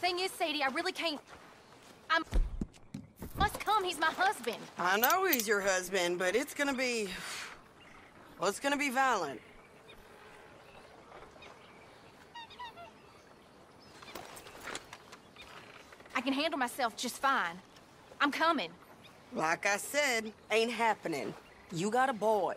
thing is, Sadie, I really can't... I must come. He's my husband. I know he's your husband, but it's gonna be... Well, it's gonna be violent. I can handle myself just fine. I'm coming. Like I said, ain't happening. You got a boy.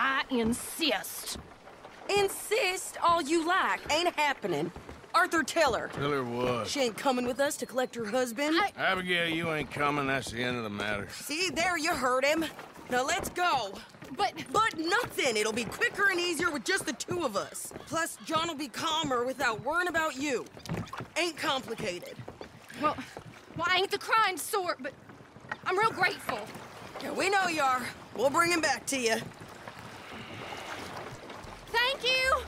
I insist. Insist all you like. Ain't happening. Arthur, tell her. Tell her what? She ain't coming with us to collect her husband. I- Abigail, you ain't coming. That's the end of the matter. See, there you heard him. Now let's go. But... But nothing. It'll be quicker and easier with just the two of us. Plus, John will be calmer without worrying about you. Ain't complicated. Well, well, I ain't the crying sort, but I'm real grateful. Yeah, we know you are. We'll bring him back to you. Thank you!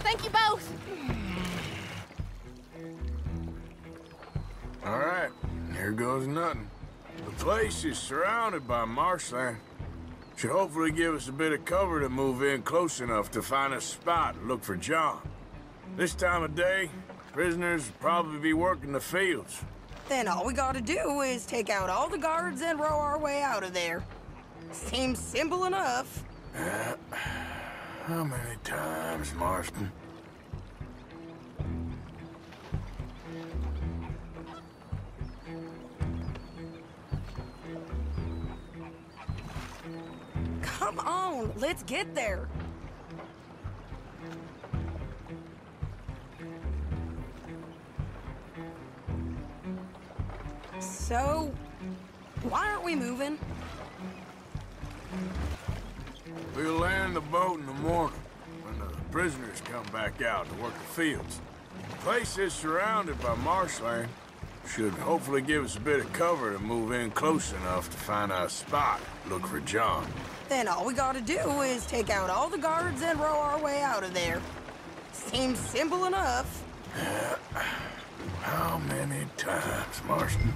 Thank you both. All right, here goes nothing. The place is surrounded by marshland. Should hopefully give us a bit of cover to move in close enough to find a spot and look for John. This time of day, prisoners will probably be working the fields. Then all we gotta do is take out all the guards and row our way out of there. Seems simple enough. Uh, How many times, Marston? Come on, let's get there. So, why aren't we moving? We'll land the boat in the morning when the prisoners come back out to work the fields. The place is surrounded by marshland. Should hopefully give us a bit of cover to move in close enough to find our spot. Look for John. Then all we gotta do is take out all the guards and row our way out of there. Seems simple enough. How many times, Marston?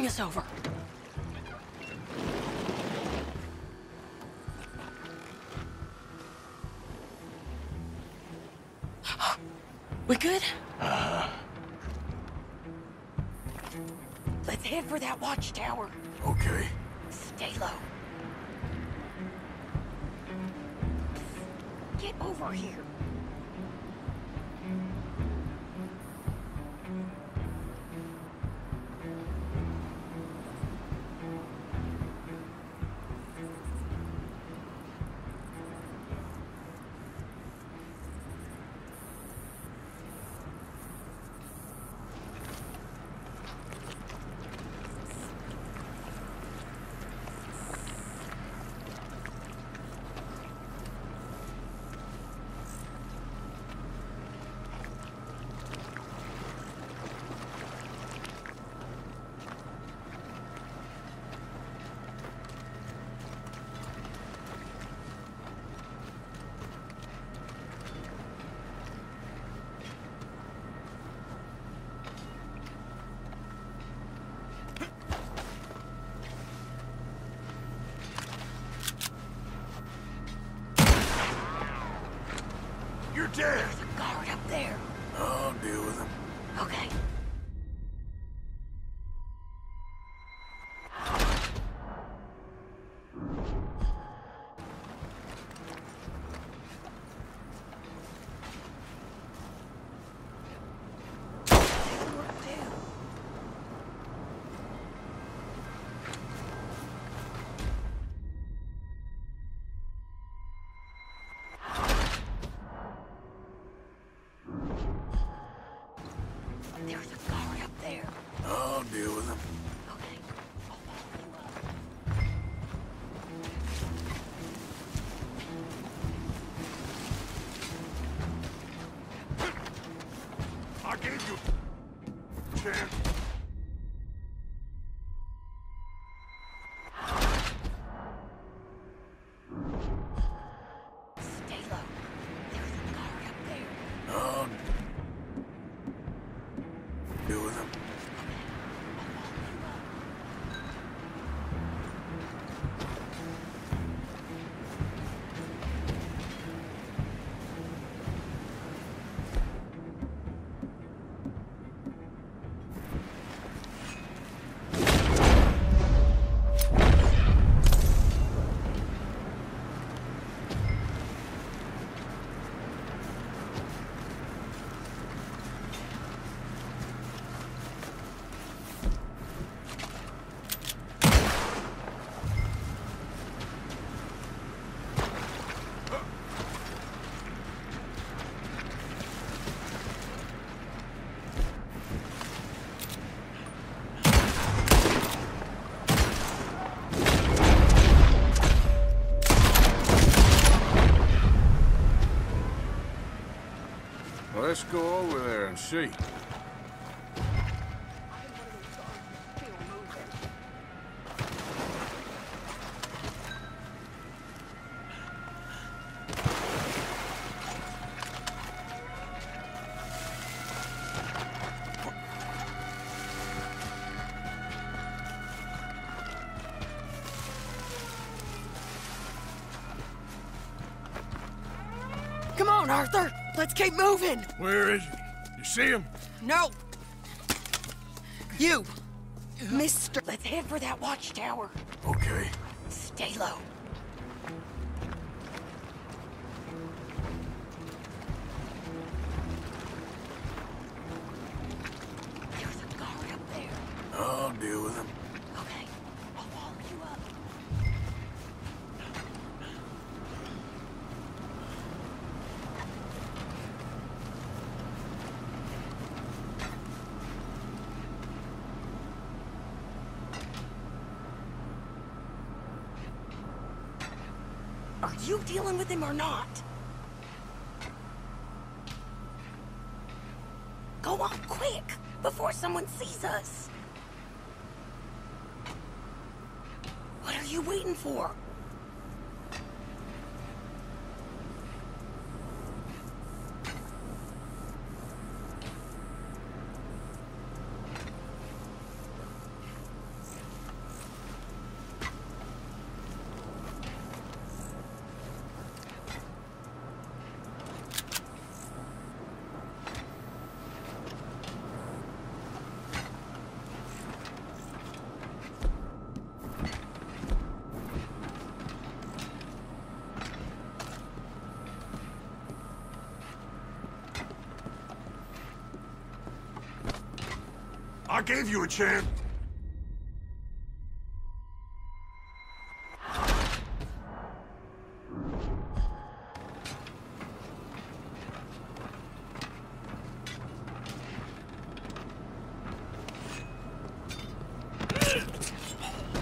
Bring us over. We good? Let's head for that watchtower. Okay. Stay low. Get over here. See. Come on, Arthur. Let's keep moving. Where is see him? No. You. Mister. Let's head for that watchtower. Okay. Stay low. There's a guard up there. I'll deal with him. Okay. I'll follow you up. Are you dealing with him or not? Go on quick before someone sees us. What are you waiting for? I gave you a chance.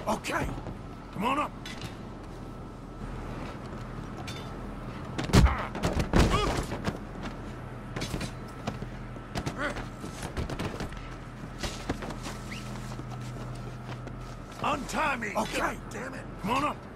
Okay, come on up. Okay, damn it. Come on up.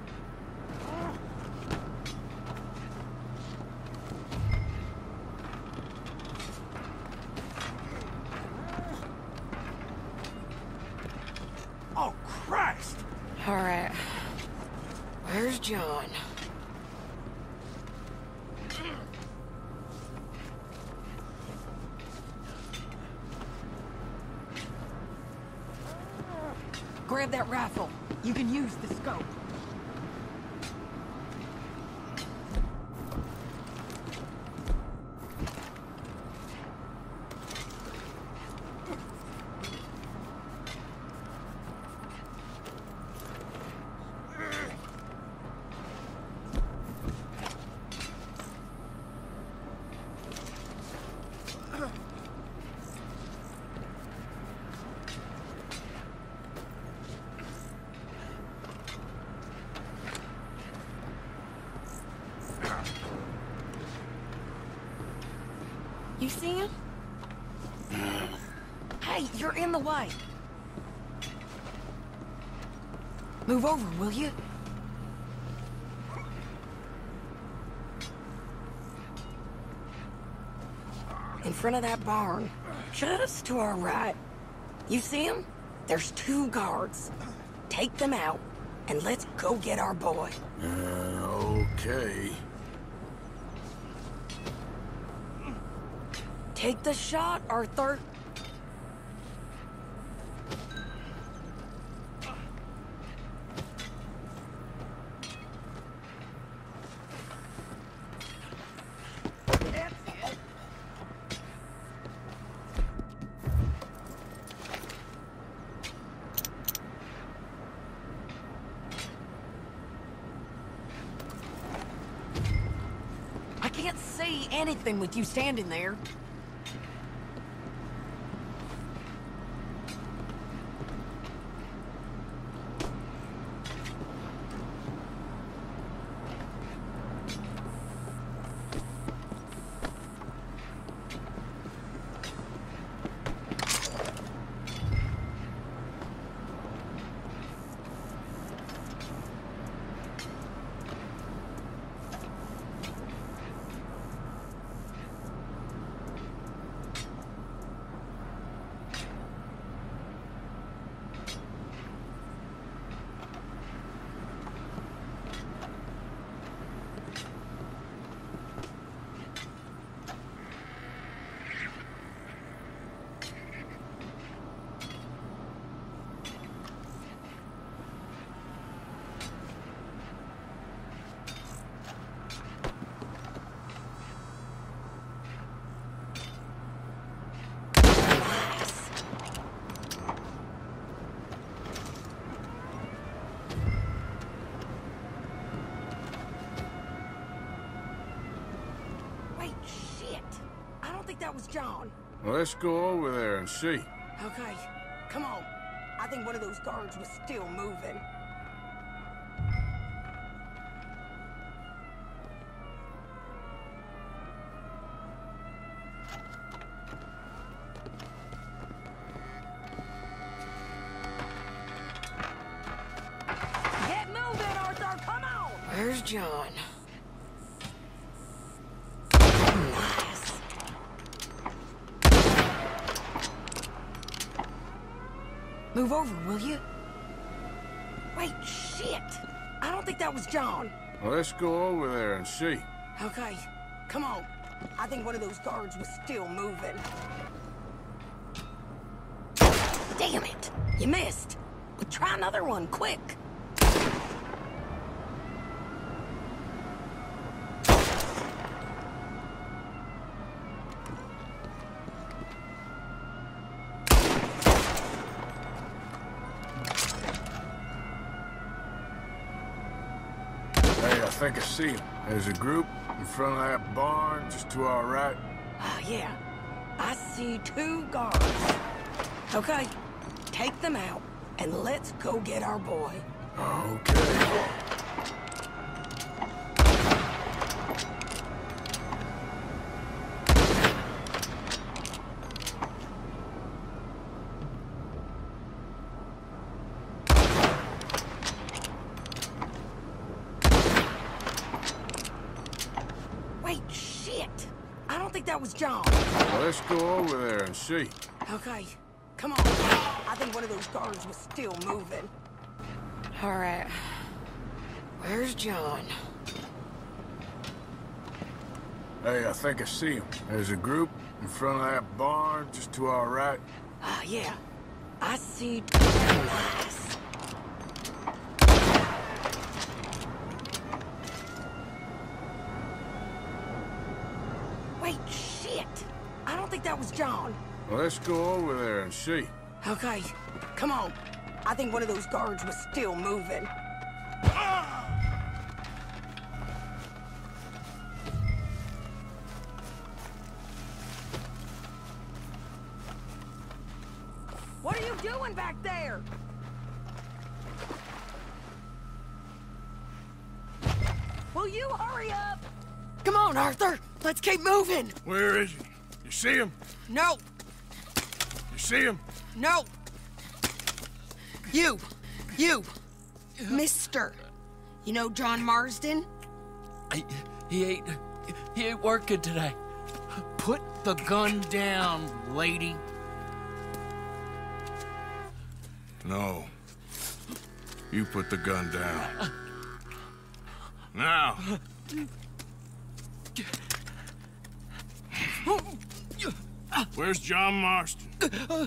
You see him? Hey, you're in the way. Move over, will you? In front of that barn, just to our right. You see him? There's two guards. Take them out, and let's go get our boy. Uh, okay. Take the shot, Arthur. I can't see anything with you standing there. Wait, shit. I don't think that was John. Let's go over there and see. Okay, come on. I think one of those guards was still moving. Move over, will you? Wait, shit! I don't think that was John. Let's go over there and see. Okay, come on. I think one of those guards was still moving. Damn it! You missed. But try another one, quick. Hey, I think I see him. There's a group in front of that barn just to our right. Ah, yeah. I see two guards. Okay, take them out, and let's go get our boy. Okay. Wait, shit! I don't think that was John. Let's go over there and see. Okay, come on. I think one of those guards was still moving. All right. Where's John? Hey, I think I see him. There's a group in front of that barn just to our right. Ah, yeah. I see. Nice. Wait, shit! I don't think that was John. Let's go over there and see. Okay, come on. I think one of those guards was still moving. Moving. Where is he? You see him? No, You see him? no. You, you, Mister. You know John Marston? I, he ain't. He ain't working today. Put the gun down, lady. No. You put the gun down. Now. Where's John Marston? Uh, uh,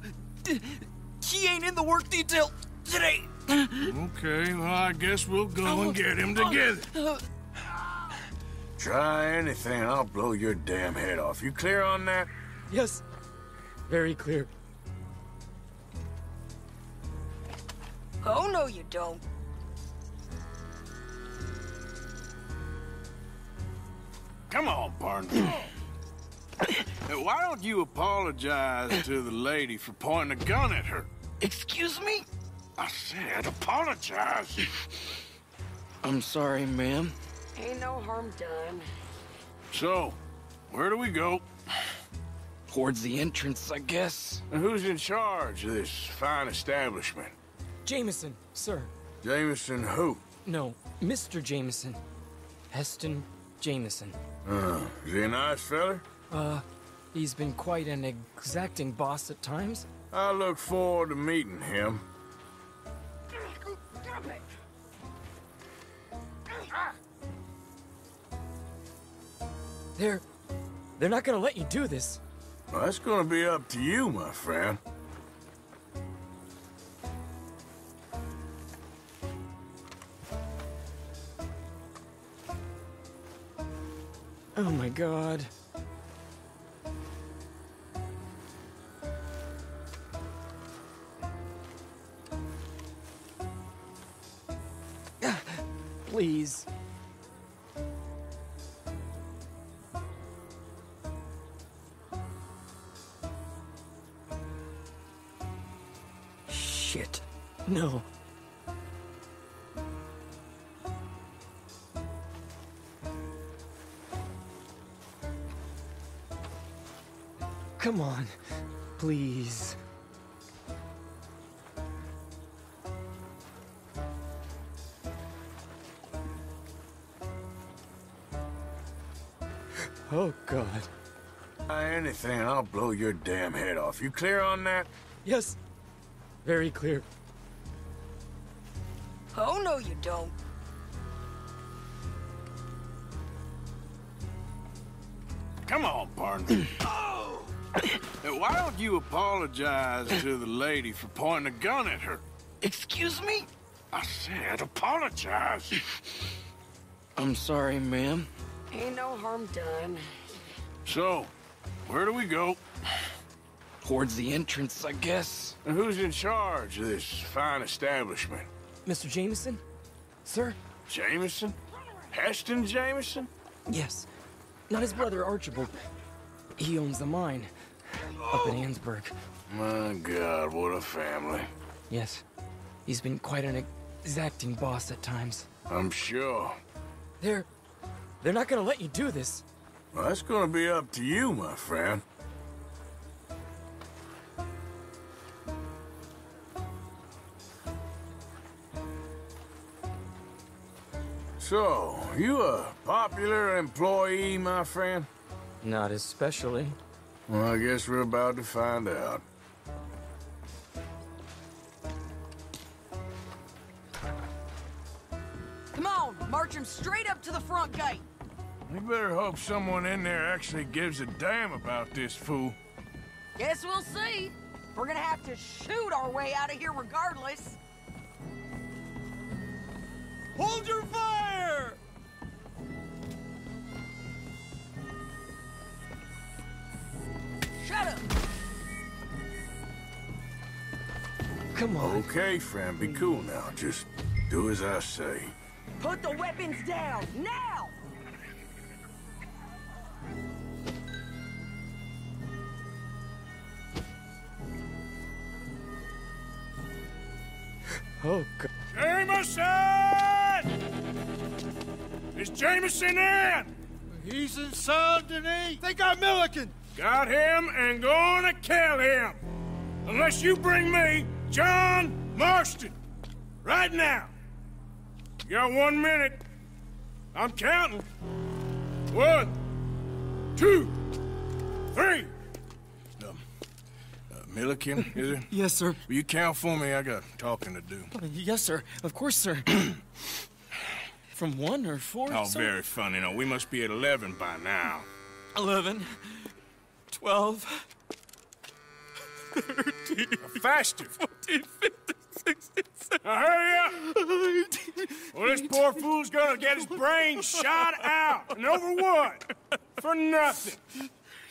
he ain't in the work detail today. Okay, well, I guess we'll go and oh, get him uh, together. Try anything, I'll blow your damn head off. You clear on that? Yes. Very clear. Oh, no, you don't. Come on, partner. Hey, Why don't you apologize to the lady for pointing a gun at her? Excuse me? I said apologize. I'm sorry, ma'am. Ain't no harm done. So, where do we go? Towards the entrance, I guess. And who's in charge of this fine establishment? Jameson, sir. Jameson who? No, Mr. Jameson. Heston Jameson. Uh, is he a nice feller? Uh, he's been quite an exacting boss at times. I look forward to meeting him. They're... they're not gonna let you do this. Well, that's gonna be up to you, my friend. Oh my god. Please. Shit. No. Come on. Please. Oh, God. Try anything, I'll blow your damn head off. You clear on that? Yes. Very clear. Oh, no, you don't. Come on, partner. Hey, Why don't you apologize to the lady for pointing a gun at her? Excuse me? I said apologize. I'm sorry, ma'am. Ain't no harm done. So, where do we go? Towards the entrance, I guess. And who's in charge of this fine establishment? Mr. Jameson? Sir? Jameson? Heston Jameson? Yes. Not his brother, Archibald. He owns the mine. Up in Annesburg. My God, what a family. Yes. He's been quite an exacting boss at times. I'm sure. They're... They're not gonna let you do this. Well, that's gonna be up to you, my friend. So, you a popular employee, my friend? Not especially. Well, I guess we're about to find out. Come on, march him straight up to the front gate. You better hope someone in there actually gives a damn about this fool. Guess we'll see. We're gonna have to shoot our way out of here regardless. Hold your fire! Shut up! Come on. Okay, friend, be cool now. Just do as I say. Put the weapons down, now! Oh, God. Jameson! Is Jameson in? He's in Saint Denis. They got Milliken. Got him and gonna kill him. Unless you bring me John Marston. Right now. You got one minute. I'm counting. One, two, three. Uh, Milliken, is it? Yes, sir. Will you count for me? I got talking to do. Yes, sir. Of course, sir. From one or four? Oh, very funny. Now, we must be at 11 by now. 11, 12, 13. Faster. 14, 15, 16, Now, hurry up. 17. Well, this poor fool's gonna get his brain shot out. And over what? For nothing.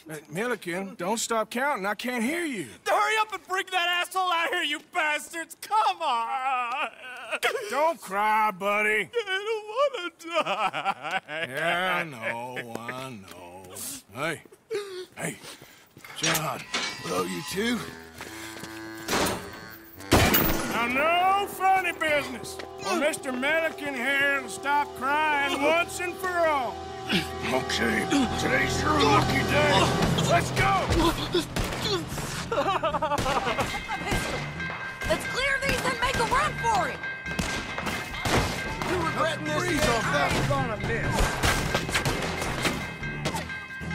Uh, Milliken, don't stop counting. I can't hear you. Hurry up and bring that asshole out here, you bastards! Come on! Don't cry, buddy. I don't want to die. Yeah, I know, I know. Hey, hey, John. Hello, you two. Now, no funny business. Or Mr. Milliken here will stop crying once and for all. Okay, today's your lucky day. Let's go! Let's clear these and make a run for it! You regret this. I... gonna miss.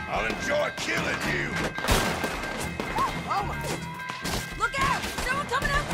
I'll enjoy killing you. Oh, oh. Look out! Someone coming out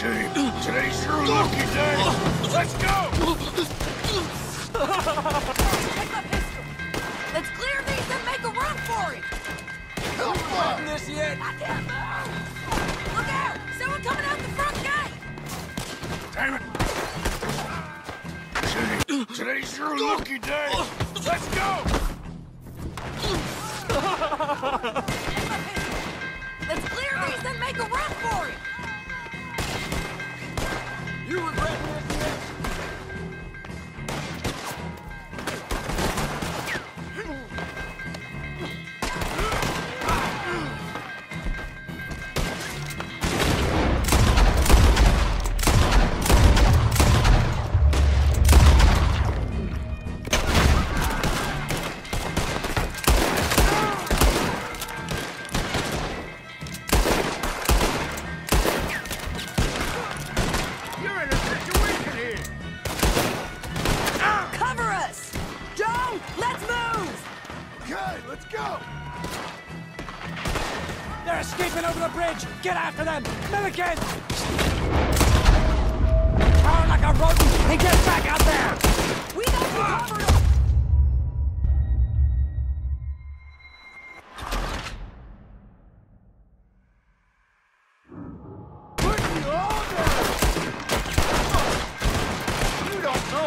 Okay, today's your lucky day. Let's go. Take my pistol! Let's clear these and make a run for it! this yet? I can't move! Look out! Someone coming out the front gate! Damn it. Today, today's your lucky day. Let's go. Let's clear these and make a run for it! You regret this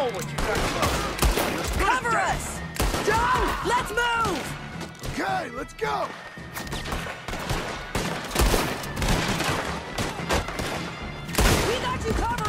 know what you got about. Cover us! John! Let's move! Okay, let's go! We got you covered!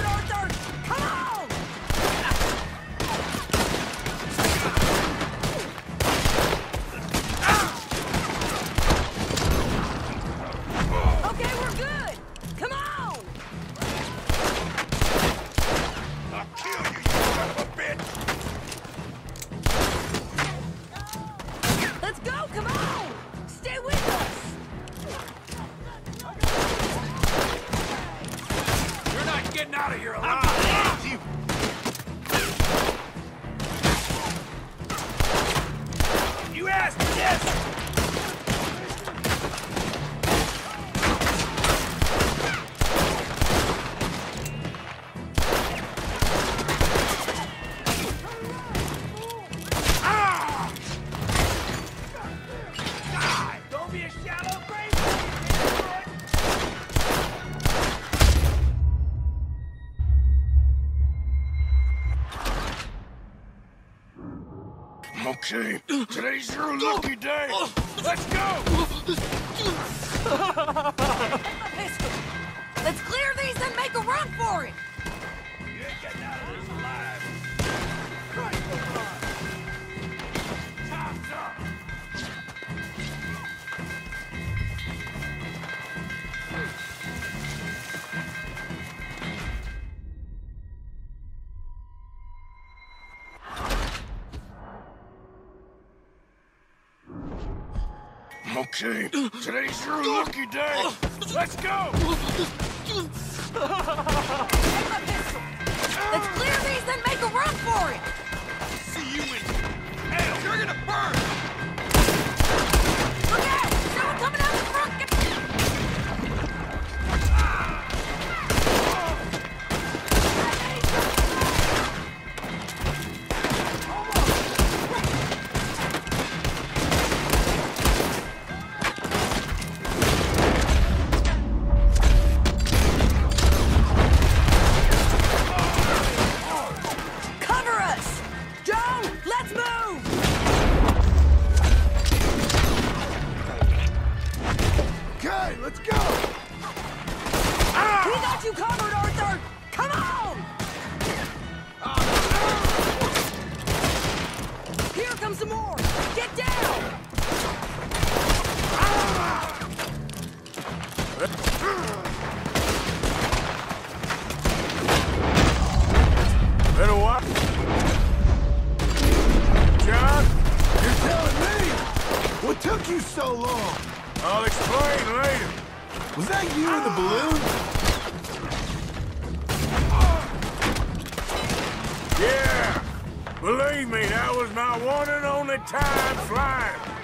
Your lucky day. Let's go! Let's clear these and make a run for it. Okay, today's your lucky day. Let's go! Let's clear these and make a run for it. See you in hell. You're gonna burn. Look out! Someone coming out the front. Get- comes some more! Get down! Been a. John? You're telling me? What took you so long? I'll explain later. Was that you in the balloon? Believe me, that was my one and only time flying.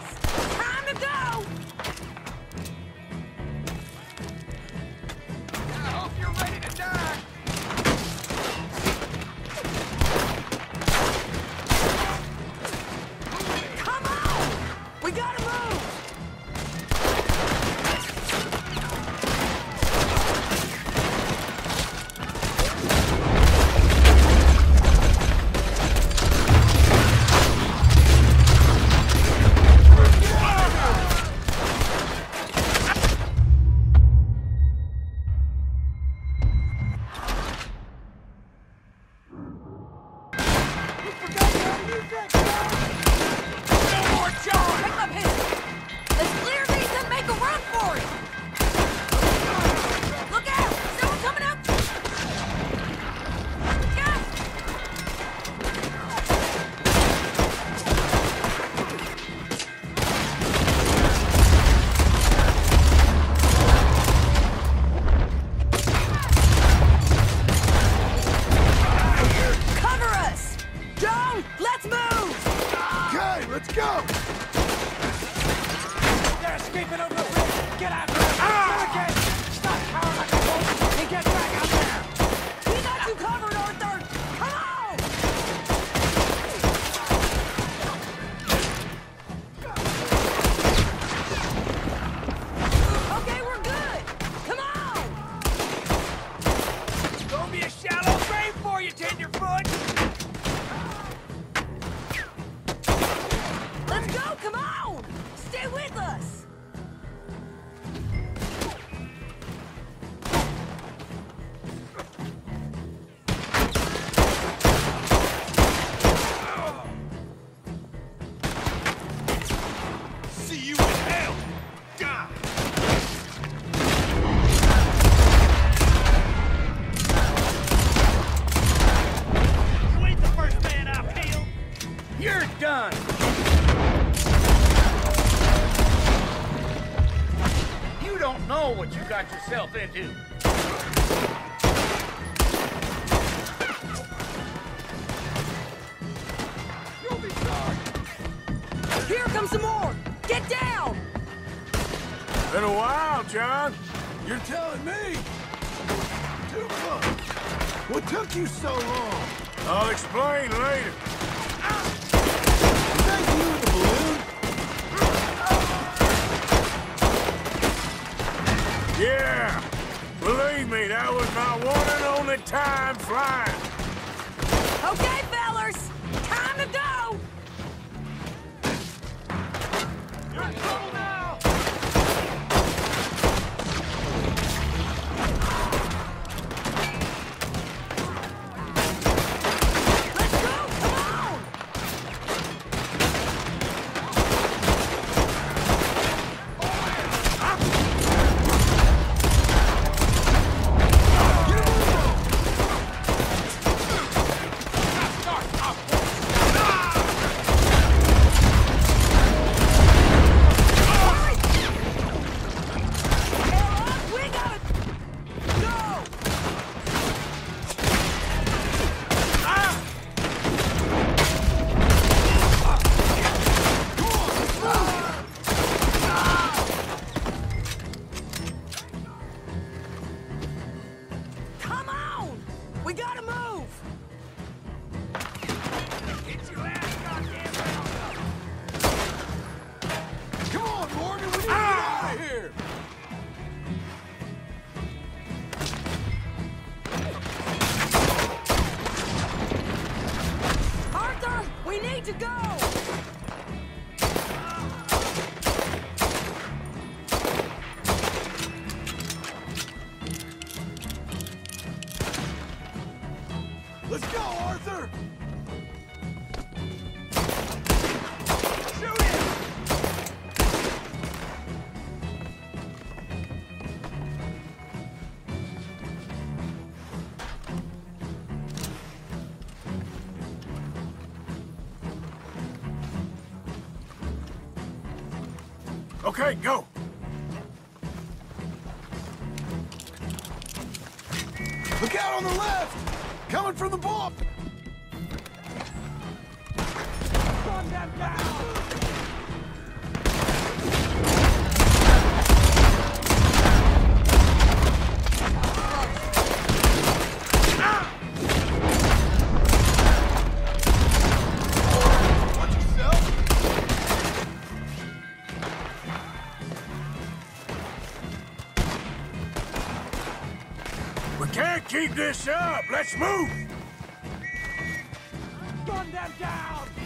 Been a while, John. You're telling me? Too close. What took you so long? I'll explain later. That you the balloon? Yeah. Believe me, that was my one and only time flying. We can't keep this up! Let's move! Gun them down!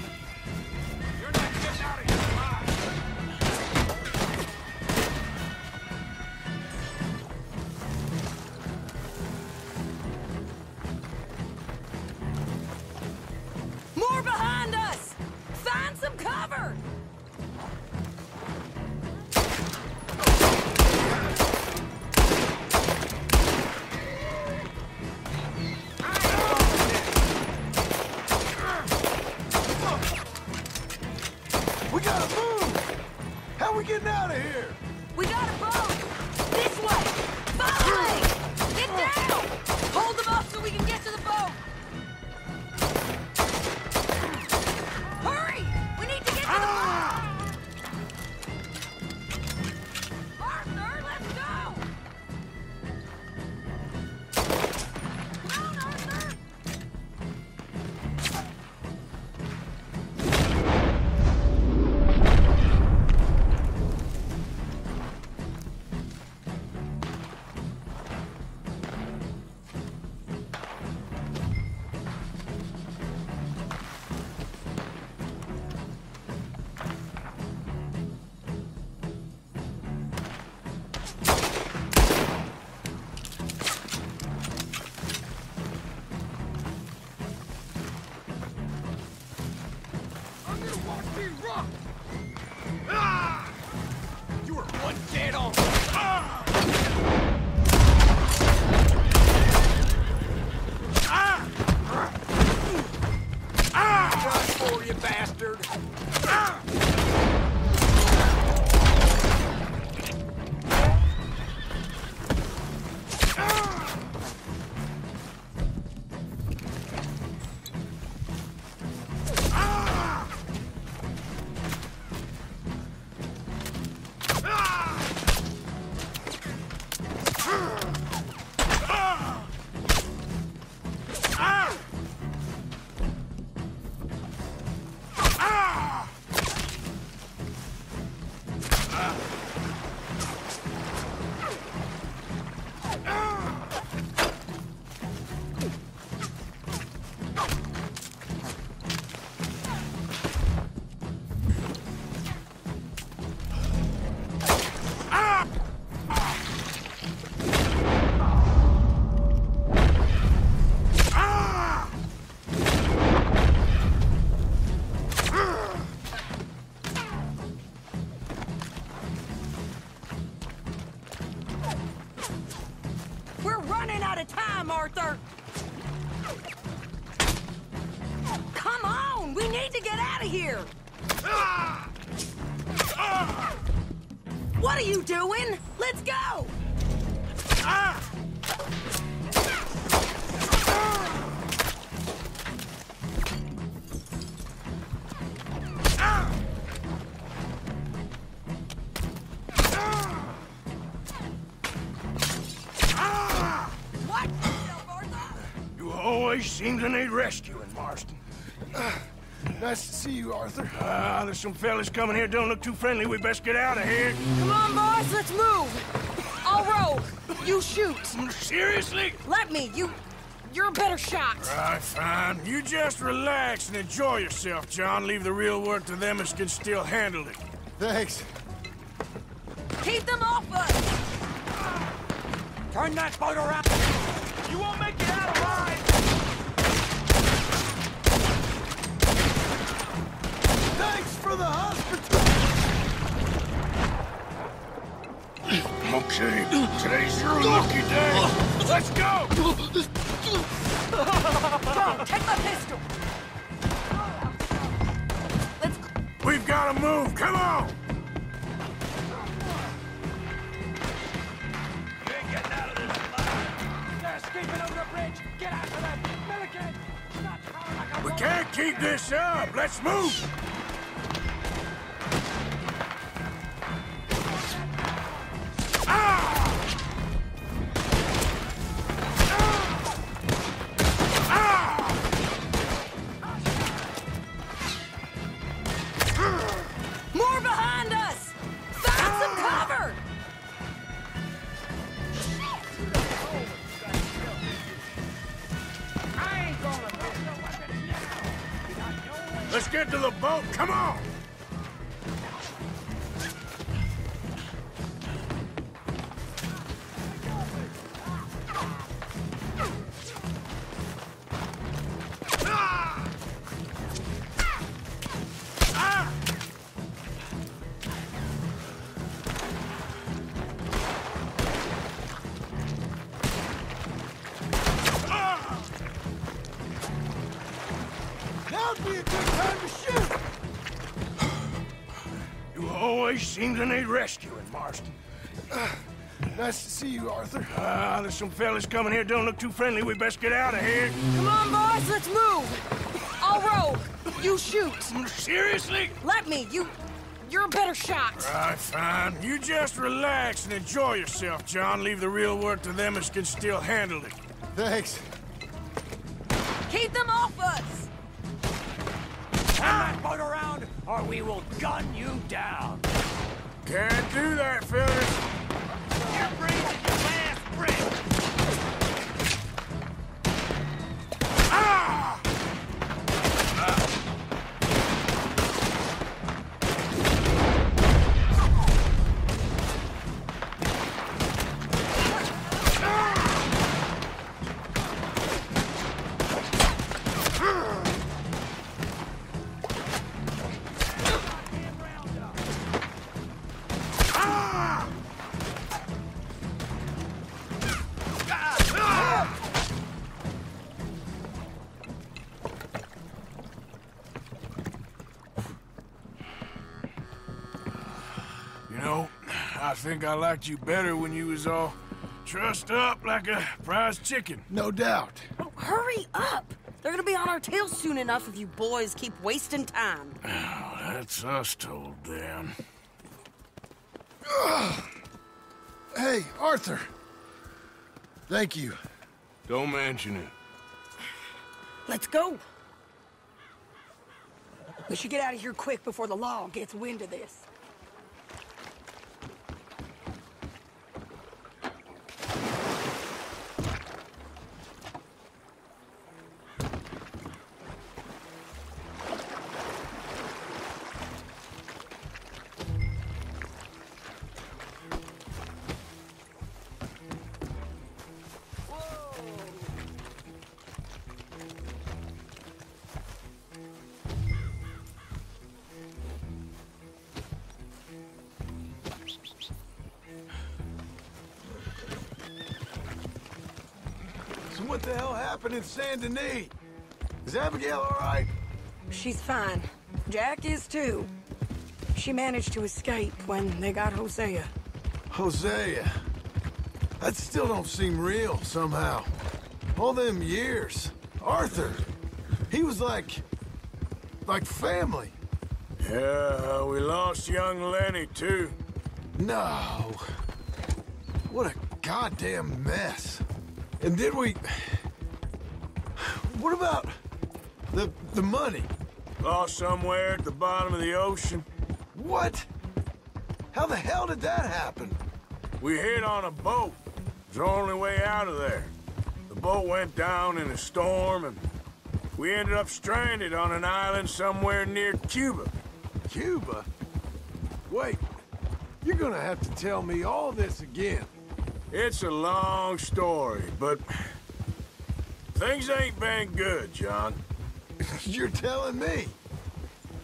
Arthur! Come on! We need to get out of here! What are you doing? Let's go! Ah! Seems to need rescuing, Marston. Uh, nice to see you, Arthur. Uh, there's some fellas coming here don't look too friendly. We best get out of here. Come on, boys, let's move. I'll row. You shoot. Seriously? Let me. You... You're a better shot. All right, fine. You just relax and enjoy yourself, John. Leave the real work to them as can still handle it. Thanks. Keep them off us! Turn that boat around! You won't make it out! Thanks for the hospitality! Okay, today's your lucky day. Let's go! John, take my pistol! Let's... We've got to move. Come on! You ain't getting out of this alive! They're escaping over the bridge! Get after them! Milligan! Stop crawling like a We can't keep this up. Let's move. Always seem to need rescuing, Marston. Nice to see you, Arthur. Ah, there's some fellas coming here. Don't look too friendly. We best get out of here. Come on, boys, let's move! I'll row. You shoot. Seriously? Let me. You... You're a better shot. Right, fine. You just relax and enjoy yourself, John. Leave the real work to them as can still handle it. Thanks. Keep them off us! Turn that boat around, or we will gun you down! Can't do that, fellas. Think I liked you better when you was all trussed up like a prize chicken. No doubt. Oh, hurry up! They're gonna be on our tails soon enough if you boys keep wasting time. Oh, that's us told them. Hey, Arthur. Thank you. Don't mention it. Let's go. We should get out of here quick before the law gets wind of this. Happened in Saint Denis? Is Abigail all right? She's fine. Jack is too. She managed to escape when they got Hosea. Hosea. That still don't seem real, somehow. All them years. Arthur. He was like... like family. Yeah, we lost young Lenny, too. No. What a goddamn mess. And did we... What about... the the money? Lost somewhere at the bottom of the ocean. What? How the hell did that happen? We hit on a boat. It's the only way out of there. The boat went down in a storm, and we ended up stranded on an island somewhere near Cuba. Cuba? Wait, you're gonna have to tell me all this again. It's a long story, but things ain't been good, John. you're telling me?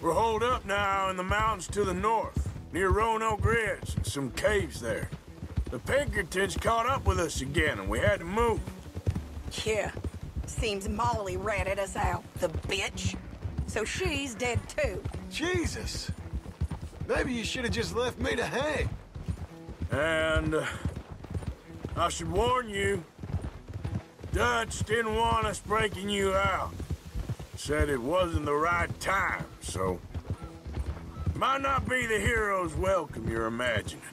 We're holed up now in the mountains to the north, near Roanoke Ridge and some caves there. The Pinkertons caught up with us again, and we had to move. Yeah. Seems Molly ratted us out, the bitch. So she's dead too. Jesus. Maybe you should have just left me to hang. And uh, I should warn you, Dutch didn't want us breaking you out. Said it wasn't the right time, so... Might not be the hero's welcome you're imagining.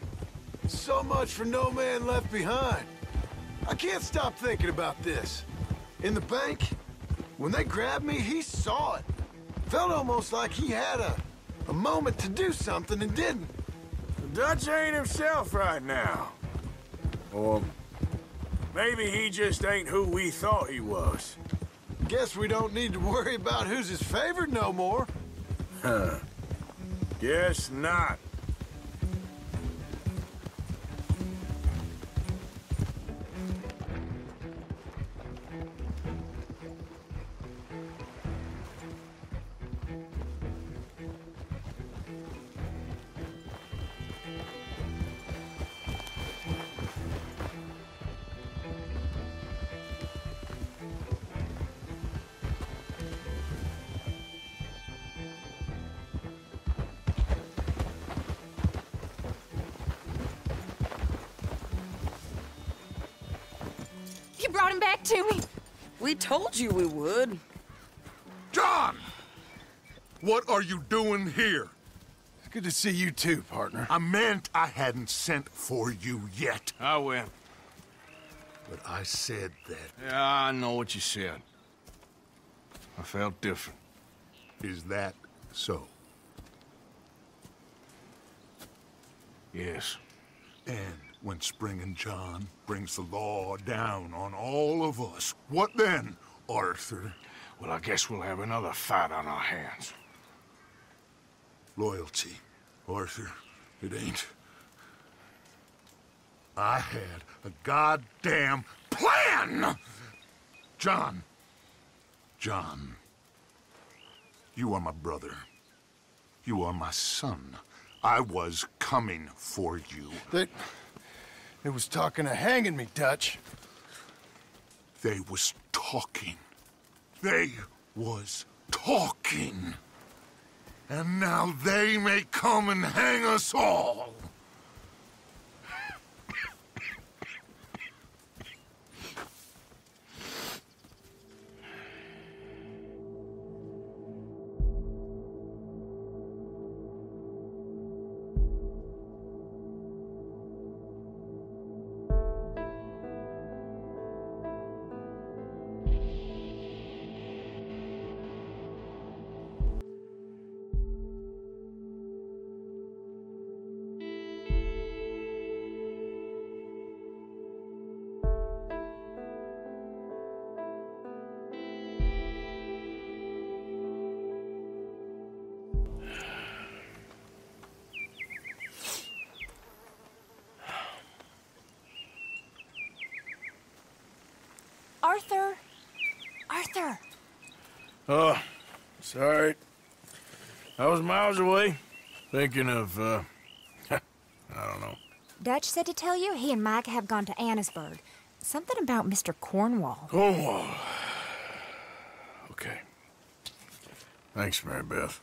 So much for no man left behind. I can't stop thinking about this. In the bank, when they grabbed me, he saw it. Felt almost like he had a, a moment to do something and didn't. Dutch ain't himself right now. Or maybe he just ain't who we thought he was. Guess we don't need to worry about who's his favorite no more. Huh. Guess not. To me. We told you we would. John! What are you doing here? It's good to see you too, partner. I meant I hadn't sent for you yet. I went. But I said that. Yeah, I know what you said. I felt different. Is that so? Yes. And when Spring and John brings the law down on all of us, what then, Arthur? Well, I guess we'll have another fight on our hands. Loyalty, Arthur. It ain't. I had a goddamn plan! John. John. You are my brother. You are my son. I was coming for you. They... They was talking of hanging me, Dutch. They was talking. They was talking. And now they may come and hang us all. Sorry. I was miles away, thinking of, uh, I don't know. Dutch said to tell you he and Micah have gone to Annesburg. Something about Mr. Cornwall. Cornwall. Okay. Thanks, Mary Beth.